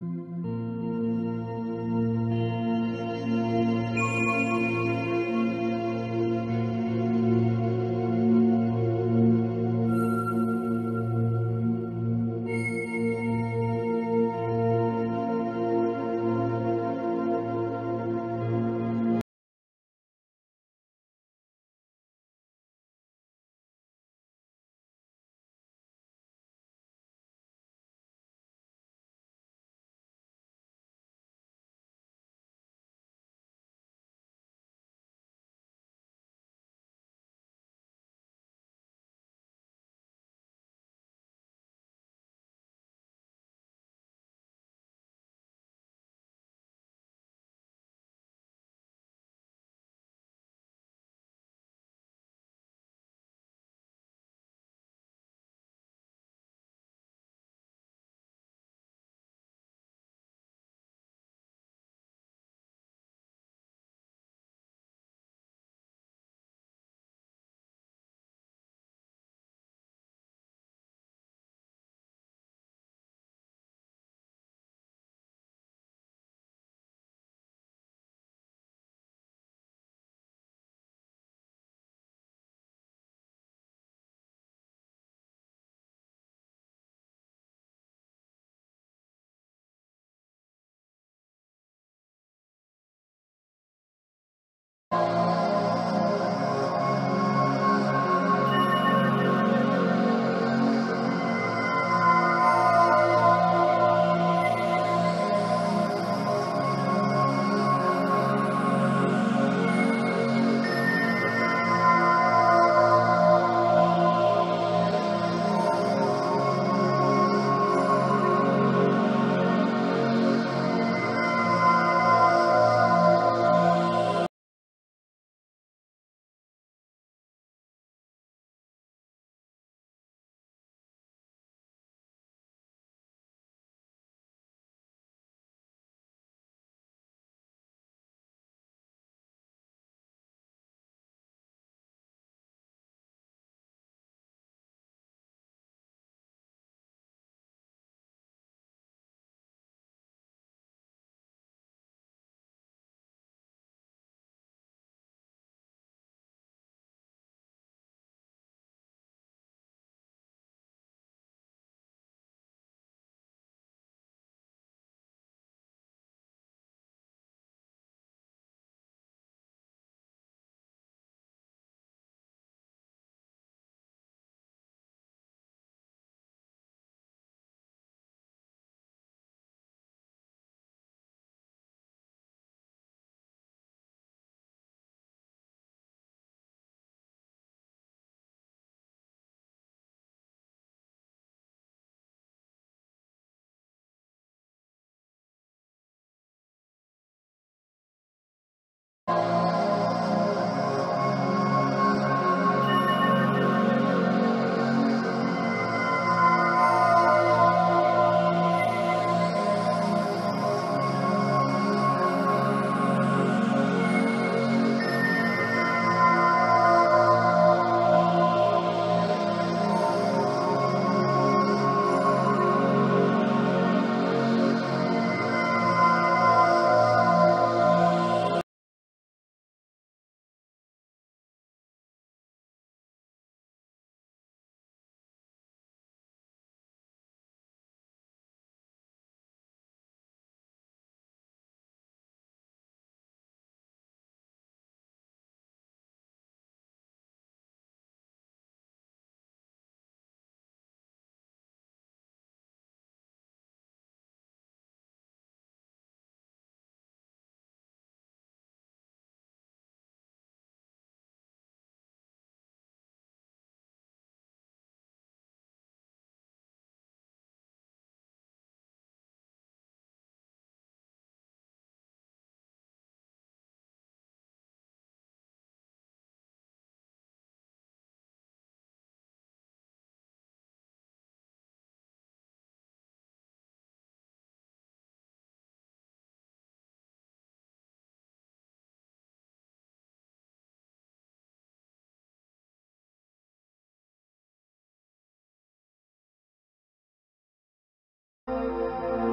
Música Música